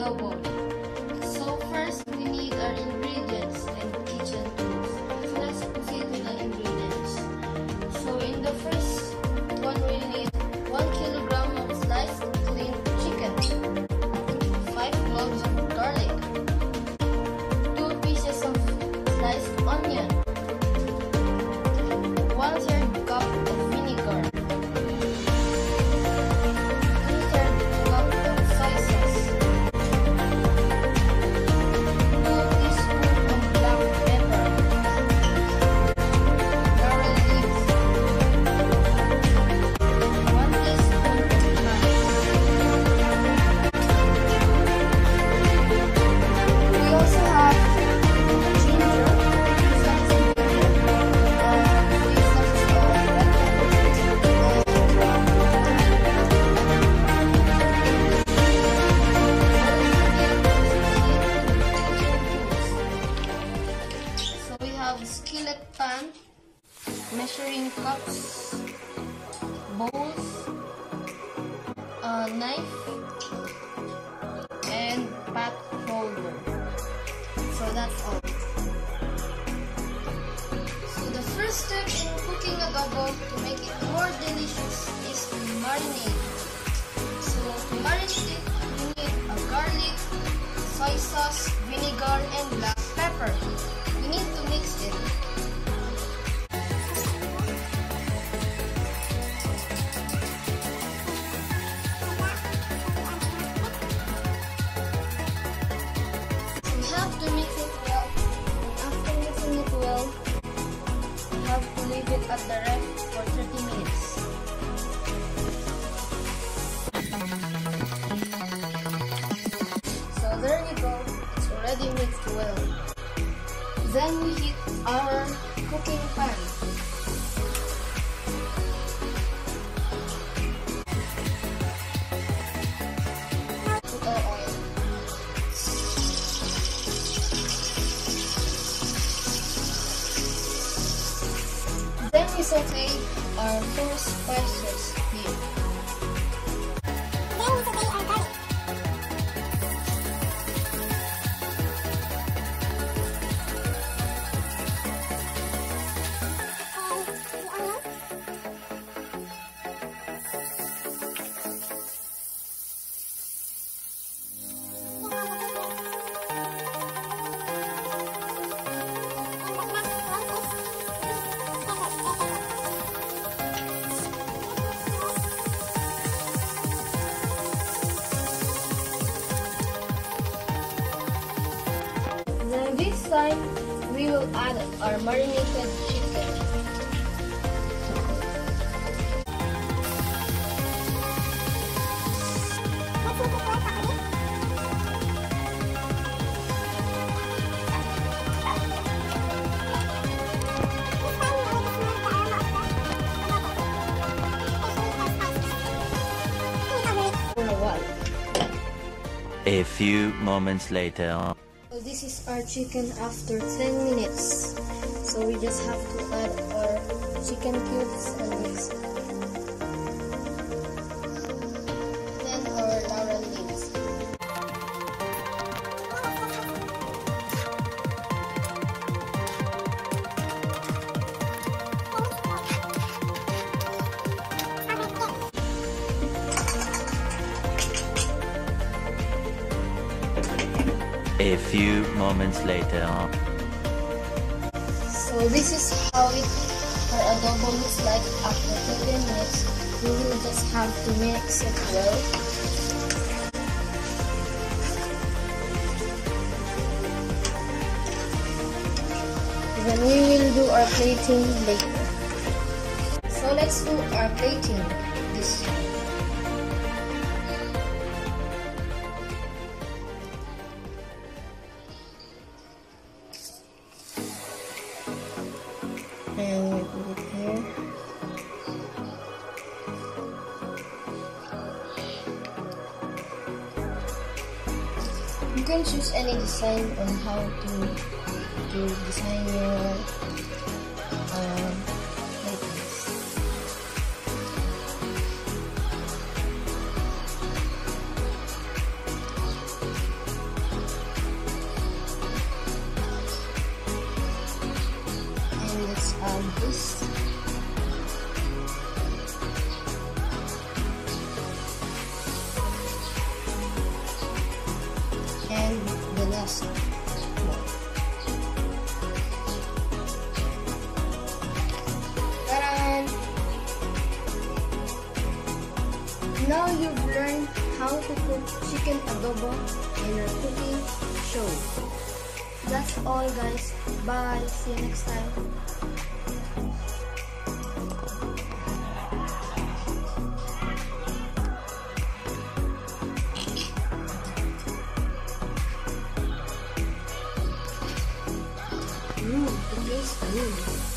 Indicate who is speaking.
Speaker 1: chicken adobo. Measuring cups, bowls, a knife, and pot holder. So that's all. So the first step in cooking a adobo to make it more delicious is to marinate. So to marinate it, you need a garlic, soy sauce, vinegar, and black pepper. We need to mix it. At the rest for 30 minutes. So there you go. It's already mixed well. Then we heat our cooking pan. We our four spices time we will add our marinated chicken. A
Speaker 2: few moments later.
Speaker 1: So this is our chicken after 10 minutes. So we just have to add our chicken cubes and mix it.
Speaker 2: A few moments later.
Speaker 1: So this is how it our adobo looks like after 15 minutes. We will just have to mix it well. Then we will do our plating later. So let's do our plating this time. You can choose any design on how to to design your um, one. Ta-da! Now you've learned how to cook chicken adobo in our cooking show. That's all guys. Bye. See you next time. Good.